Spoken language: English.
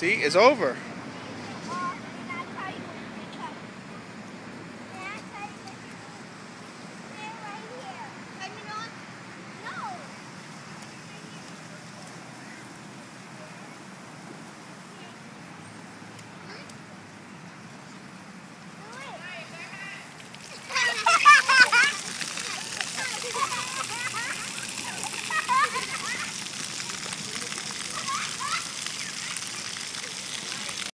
See, it's over.